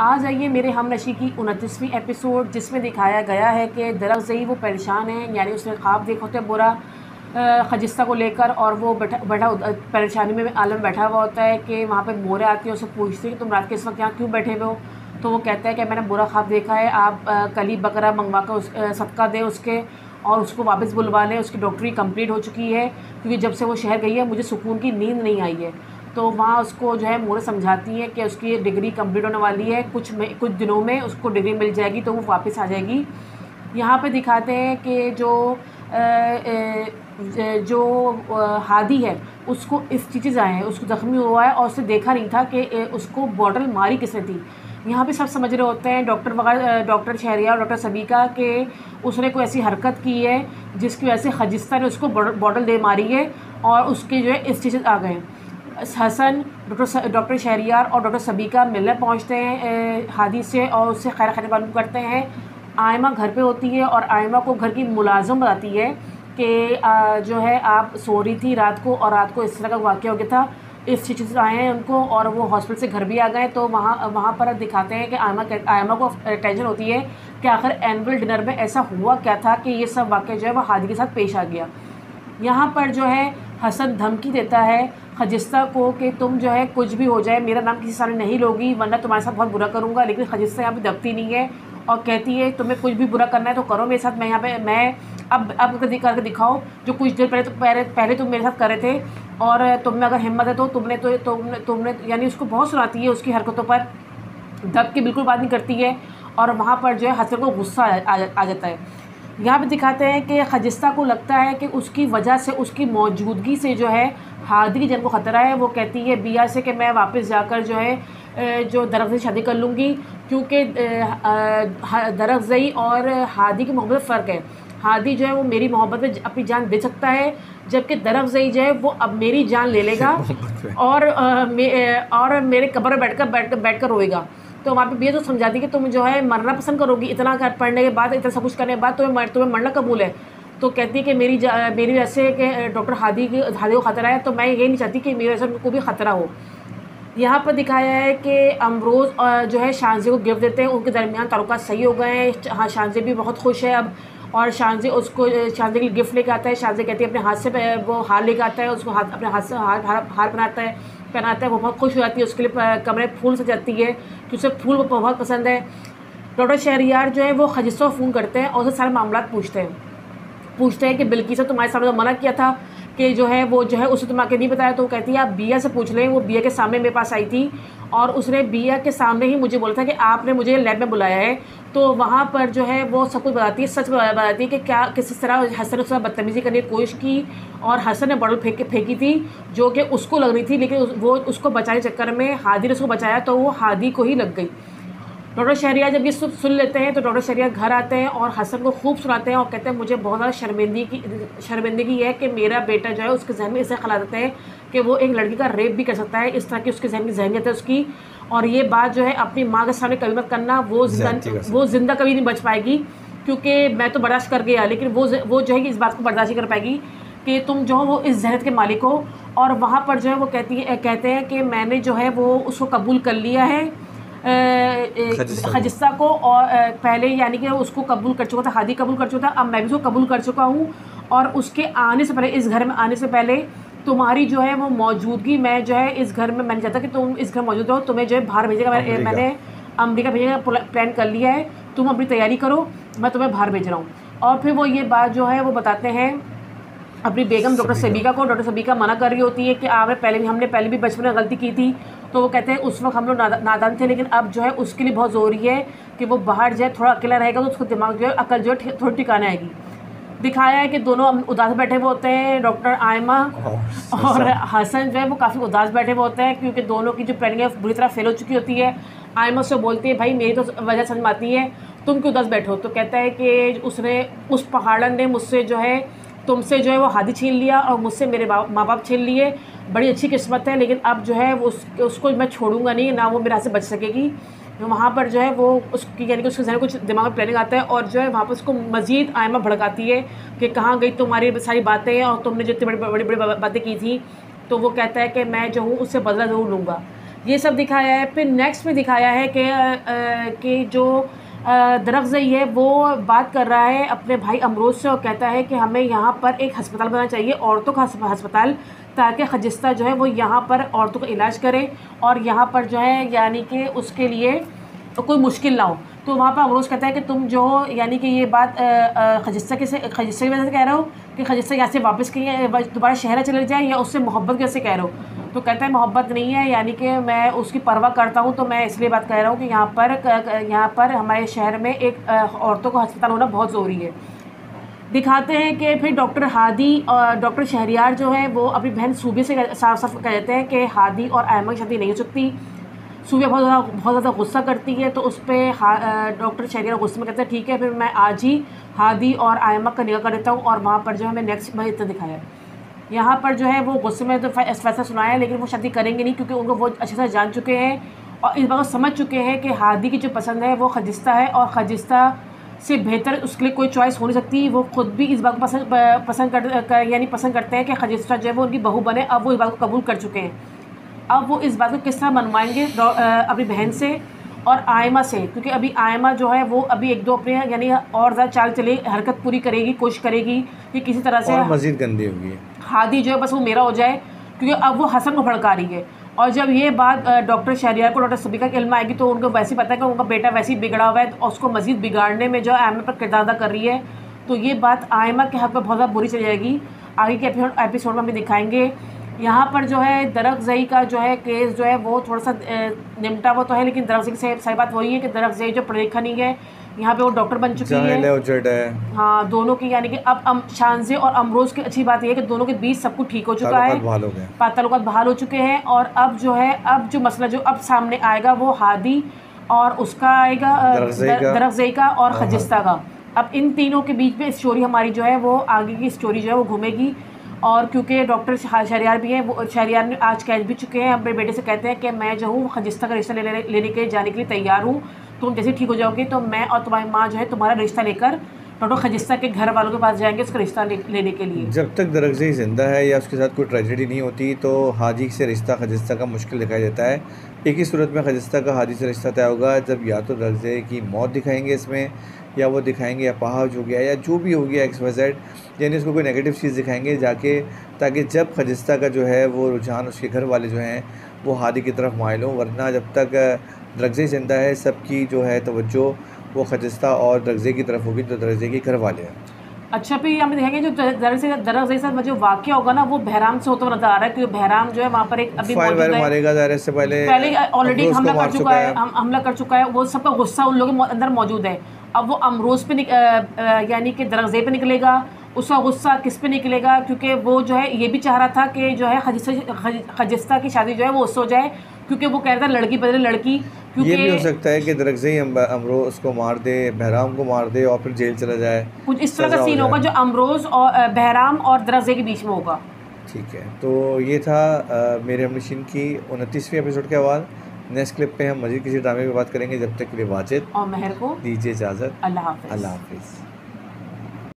आज आइए मेरे हम नशी की उनतीसवीं एपिसोड जिसमें दिखाया गया है कि दरअसल ही वो परेशान है, यानी उसने ख्वाब देखा होता है बुरा खजिस्ता को लेकर और वो बैठा बैठा परेशानी में आलम बैठा हुआ होता है कि वहाँ पे मोरे आते हैं, उससे पूछती है कि तुम रात के इस वक्त यहाँ क्यों बैठे हुए हो? तो वो कहता है कि मैंने बुरा ख्वाब देखा है, आप कली बकरा मंगवा कर उस सदका दें उसके और उसको वापस बुलवा लें, उसकी डॉक्टरी कंप्लीट हो चुकी है, क्योंकि जब से वो शहर गई है, मुझे सुकून की नींद नहीं आई है। तो वहाँ उसको जो है मोरे समझाती हैं कि उसकी डिग्री कंप्लीट होने वाली है, कुछ में, कुछ दिनों में उसको डिग्री मिल जाएगी तो वो वापस आ जाएगी। यहाँ पे दिखाते हैं कि जो जो हादी है, उसको इस चीज़ आए हैं, उसको ज़ख्मी हुआ है और उसने देखा नहीं था कि उसको बॉटल मारी किसने थी। यहाँ पे सब समझ रहे होते हैं डॉक्टर वगैरह डॉक्टर शहरिया और डॉक्टर सबीका के उसने कोई ऐसी हरकत की है जिसकी वजह से खजिस्ता ने उसको बॉटल दे मारी है और उसके जो है स्टिचेज आ गए हसन, डॉक्टर डॉक्टर शहरियार और डॉक्टर सबीका मिलने पहुँचते हैं हादी से और उससे खैर खैर मालूम करते हैं। आयमा घर पे होती है और आयमा को घर की मुलाजम बताती है कि जो है, आप सो रही थी रात को और रात को इस तरह का वाक़ हो गया था। इस चीज़ से आए हैं उनको और वो हॉस्पिटल से घर भी आ गए तो वहाँ वहाँ पर दिखाते हैं कि आयमा आयमा को टेंशन होती है कि आखिर एनुअल डिनर में ऐसा हुआ क्या था कि ये सब वाक़ जो है वो हादी के साथ पेश आ गया। यहाँ पर जो है, हसन धमकी देता है खजिस्ता को कि तुम जो है कुछ भी हो जाए मेरा नाम किसी सामने नहीं लोगी वरना तुम्हारे साथ बहुत बुरा करूँगा लेकिन खजिस्ता यहाँ पर दबती नहीं है और कहती है तुम्हें कुछ भी बुरा करना है तो करो मेरे साथ मैं यहाँ पे मैं अब अब करके दिखाओ जो कुछ देर पहले तो पहले पहले तुम मेरे साथ कर रहे थे और तुम में अगर हिम्मत है तो तुमने तो तुमने तुमने यानी उसको बहुत सुनाती है उसकी हरकतों पर दब के बिल्कुल बात नहीं करती है और वहाँ पर जो है हसन को गुस्सा आ, आ जाता है। यहाँ पे दिखाते हैं कि खजिस्ता को लगता है कि उसकी वजह से उसकी मौजूदगी से जो है हादी की जन को ख़तरा है। वो कहती है बिया से कि मैं वापस जाकर जो है जो दरअ से शादी कर लूँगी क्योंकि दरअ और हादी की मोहब्बत फ़र्क है। हादी जो है वो मेरी मोहब्बत में अपनी जान दे सकता है जबकि दरफ जई जो है वो अब मेरी जान ले लेगा और और मेरे कब्र में बैठ कर बैठ कर बैठ कर रोएगा। तो वहाँ पे ये तो समझाती कि तुम जो है मरना पसंद करोगी इतना कर पढ़ने के बाद इतना सब कुछ करने के बाद तुम्हें मर, तुम्हें मरना कबूल है। तो कहती है कि मेरी मेरी वजह से कि डॉक्टर हादी की हादी को ख़तरा है तो मैं ये नहीं चाहती कि मेरी वजह से को भी ख़तरा हो। यहाँ पर दिखाया है कि अमरोज़ जो है शानजी को गिफ्ट देते हैं उनके दरमियान ताल्लुक सही हो गए हैं। हाँ शानजी भी बहुत खुश है अब और शानजी उसको शानजी के लिए गिफ्ट लेके आता है। शानजी कहती है अपने हाथ से वो हार लेके आता है उसको हाथ अपने हाथ से हार हार बनाता है। पहनाता है, वो बहुत खुश हो जाती है, उसके लिए कमरे फूल से जाती है, कि उसे फूल वो बहुत पसंद है। डॉक्टर शहरियार जो है, वो खजिस्सा फ़ोन करते हैं और उसे सारे मामला पूछते हैं। पूछते हैं कि बिल्की से तुम्हारे सामने तो मना किया था कि जो है, वो जो है, उसे तुम आके नहीं बताया तो वो कहती है, आप बिया से पूछ लें, वो बिया के सामने मेरे पास आई थी और उसने बिया के सामने ही मुझे बोला था कि आपने मुझे लैब में बुलाया है। तो वहाँ पर जो है, वो सब कुछ बताती है, सच बताती है कि क्या, किस तरह हसन ने उसका बदतमीज़ी करने की कोशिश की और हसन ने बॉटल फेंक, फेंकी थी, जो कि उसको लग रही थी, लेकिन वो उसको बचाने चक्कर में हादी ने उसको बचाया तो वो हादी को ही लग गई। डॉक्टर शहरिया जब ये सब सुन लेते हैं तो डॉक्टर शहरिया घर आते हैं और हसन को खूब सुनाते हैं और कहते हैं मुझे बहुत ज़्यादा शर्मिंदगी की शर्मिंदगी है कि मेरा बेटा जो है उसके जहन में इसे खिला देते हैं कि वो एक लड़की का रेप भी कर सकता है इस तरह की उसके जहन की जहनीत है उसकी और ये बात जो है अपनी माँ के सामने कभी मत करना वो ज़िंदा वो ज़िंदा कभी नहीं बच पाएगी क्योंकि मैं तो बर्दाश्त कर गया लेकिन वो वो जो है कि इस बात को बर्दाश्त कर पाएगी कि तुम जो हो वो इस जहनत के मालिक हो और वहाँ पर जो है वो कहती है कहते हैं कि मैंने जो है वो उसको कबूल कर लिया है खजिस्ता को। और पहले यानी कि उसको कबूल कर चुका था हादी कबूल कर चुका था अब मैं भी उसको कबूल कर चुका हूँ और उसके आने से पहले इस घर में आने से पहले तुम्हारी जो है वो मौजूदगी मैं जो है इस घर में मैंने चाहता कि तुम इस घर मौजूद रहो तुम्हें जो है बाहर भेजेगा मैं, मैंने अमरीका। भेजने का प्लान कर लिया है। तुम अपनी तैयारी करो मैं तुम्हें बाहर भेज रहा हूँ। और फिर वो ये बात जो है वो बताते हैं अपनी बेगम डॉक्टर सबीका को। डॉक्टर सबीका मना कर रही होती है कि आपने पहले भी हमने पहले भी बचपन में गलती की थी तो वो कहते हैं उस वक्त हम लोग नादान थे लेकिन अब जो है उसके लिए बहुत ज़रूरी है कि वो बाहर जाए थोड़ा अकेला रहेगा तो उसको दिमाग जो है अकल जो है थोड़ी ठिकाने आएगी। दिखाया है कि दोनों उदास बैठे हुए होते हैं डॉक्टर आयमा और हसन। जो है वो काफ़ी उदास बैठे हुए होते हैं क्योंकि दोनों की जो प्लानिंग है बुरी तरह फेल हो चुकी होती है। आयमा से बोलती है भाई मेरी तो वजह समझ में आती है तुम क्यों उदास बैठो तो कहता है कि उसने उस पहाड़न ने मुझसे जो है तुमसे जो है वो हादी छीन लिया और मुझसे मेरे माँ बाप छीन लिए। बड़ी अच्छी किस्मत है लेकिन अब जो है वो उस, उसको मैं छोड़ूँगा नहीं ना वो मेरे से बच सकेगी। वहाँ पर जो है वो उसकी यानी कि उसके जहन कुछ दिमाग में प्लानिंग आता है और जो है वहाँ पर उसको मज़ीद आयमा भड़काती है कि कहाँ गई तुम्हारी सारी बातें और तुमने जो इतनी बड़ी बड़ी बड़ी बातें की थी तो वो कहता है कि मैं जो हूँ उससे बदला ज़रूर लूँगा। ये सब दिखाया है फिर नेक्स्ट में दिखाया है कि कि जो दरगजई है वो बात कर रहा है अपने भाई अमरोज से और कहता है कि हमें यहाँ पर एक हस्पताल बनाना चाहिए, औरतों का हस्पताल, ताकि खजिस्ता जो है वो यहाँ पर औरतों का इलाज करे और यहाँ पर जो है यानी कि उसके लिए कोई मुश्किल ना हो। तो वहाँ पर अमरोज कहता है कि तुम जो यानी कि ये बात खजिस्ता के से, खजिस्ता की वजह से कह रहे हो कि खजिस्ता यहाँ से वापस कहीं दोबारा शहर चले जाए या उससे मोहब्बत कैसे कह रहे हो? तो कहता है मोहब्बत नहीं है, यानी कि मैं उसकी परवाह करता हूँ तो मैं इसलिए बात कह रहा हूँ कि यहाँ पर यहाँ पर हमारे शहर में एक औरतों को अस्पताल होना बहुत ज़रूरी है। दिखाते हैं कि फिर डॉक्टर हादी और डॉक्टर शहरियार जो है, वो अपनी बहन सूबे से साफ़ साफ़ कहते हैं कि हादी और आयमा की शादी नहीं हो सकती। सूबे बहुत ज़्यादा बहुत ज़्यादा गुस्सा करती है तो उस पर डॉक्टर शहरियार गुस्से में कहते हैं, ठीक है, फिर मैं आज ही हादी और आयमा का निगाह कर देता हूँ और वहाँ पर जो है मैं नेक्स्ट भाई इतना दिखाया। यहाँ पर जो है वो गुस्से में तो फैसला सुनाया है लेकिन वो शादी करेंगे नहीं क्योंकि उनको वो अच्छे से जान चुके हैं और इस बात को समझ चुके हैं कि हादी की जो पसंद है वो खजिस्ता है और खजिस्ता से बेहतर उसके लिए कोई चॉइस हो नहीं सकती। वो खुद भी इस बात को पसंद पसंद कर, कर यानी पसंद करते हैं कि खजिस्ता जो है वो उनकी बहू बने। अब वो इस बात को कबूल कर चुके हैं। अब वो इस बात को किस तरह मनवाएँगे अपनी बहन से और आयमा से? क्योंकि अभी आयमा जो है वो अभी एक दो अपने यानी और ज़्यादा चाल चले हरकत पूरी करेगी कोशिश करेगी कि किसी तरह से मजीद गंदी होगी। हादी जो है, बस वो मेरा हो जाए, क्योंकि अब वो हसन को भड़का रही है। और जब ये बात डॉक्टर शहरियार को, डॉक्टर सबिका के इल्म आएगी तो उनको वैसे ही पता है कि उनका बेटा वैसे ही बिगड़ा हुआ है और उसको मजीद बिगाड़ने में जो आयमा पर किरदार अदा कर रही है। तो ये बात आयमा के हक में बहुत ज़्यादा बुरी चली जाएगी। आगे के एपिसोड में हम दिखाएँगे। यहाँ पर जो है दरगजई का जो है केस जो है, वो थोड़ा सा निमटा हुआ तो है, लेकिन दरगजई से सही बात वही है कि दरगजई जो पढ़ी लिखा नहीं है यहाँ पे वो डॉक्टर बन चुकी है। हाँ दोनों की यानी कि अब शानजे और अमरोज की अच्छी बात यह है कि दोनों के बीच सब कुछ ठीक हो चुका है। ताल्लुकात बहाल हो चुके हैं और अब जो है अब जो मसला जो अब सामने आएगा वो हादी और उसका आएगा दरगजई का। और हाँ, हाँ। खजिस्ता का। अब इन तीनों के बीच में स्टोरी हमारी जो है वो आगे की स्टोरी जो है वो घूमेगी और क्योंकि डॉक्टर शहरियार भी हैं वो शहरियार ने आज कह भी चुके हैं। अपने बेटे से कहते हैं कि मैं जो हूँ खजिस्ता का रिश्ता लेने लेने के जाने के लिए तैयार हूँ। तुम जैसे ठीक हो जाओगे तो मैं और तुम्हारी माँ जो है तुम्हारा रिश्ता लेकर डॉक्टर खजिस्ता के घर वालों के पास जाएँगे उसका रिश्ता लेने के लिए। जब तक दरगजी ज़िंदा है या उसके साथ कोई ट्रेजेडी नहीं होती तो हाजी से रिश्ता खजिस्ता का मुश्किल दिखाई देता है। एक ही सूरत में खजिस्ता का हाजी से रिश्ता तय होगा, जब या तो दरजे की मौत दिखाएँगे इसमें, या वो दिखाएँगे या पहाज हो गया, या जो भी हो गया एक्स वाई यानी उसको कोई नेगेटिव चीज़ दिखाएँगे जाके, ताकि जब खजिस्ता का जो है वो रुझान उसके घर वाले जो हैं, वो हादी की तरफ़ माइल हों, वरना जब तक दरगजे ज़िंदा है सबकी जो है तवज्जो वो खजिस्ता और दरगजे की तरफ़ होगी तो दरगजे के घर वाले हैं। अच्छा फिर हम देखेंगे जो से साथ जो वाक्य होगा ना वो बहराम से होता हुआ नज़र आ रहा है क्योंकि बहराम जो है वहाँ पर एक अभी मारेगा से पहले पहले ऑलरेडी हमला कर चुका है हमला कर चुका है वो सबका गुस्सा उन लोगों के अंदर मौजूद है। अब वो अमरोज पे यानी कि दरगजे पे निकलेगा उसका गुस्सा किस पे निकलेगा क्योंकि वो जो है ये भी चाह रहा था कि जो है खजिस्ता की शादी जो है वो उससे हो जाए क्योंकि वो कह रहा था लड़की बदले लड़की ये भी हो सकता है कि दरगजे ही अमरोज को मार दे बहराम को मार दे और फिर जेल चला जाए। कुछ इस तरह का सीन होगा जो अमरोज और बहराम और दरगजे के बीच में होगा। ठीक है तो ये था आ, मेरे हमनशीन की उनतीसवीं एपिसोड के अवाल नेक्स्ट क्लिप पे हम मजीद किसी ड्रामे में बात करेंगे जब तक के लिए वाजिद और मेहर को दीजिए इजाज़त। अल्लाह हाफिज़।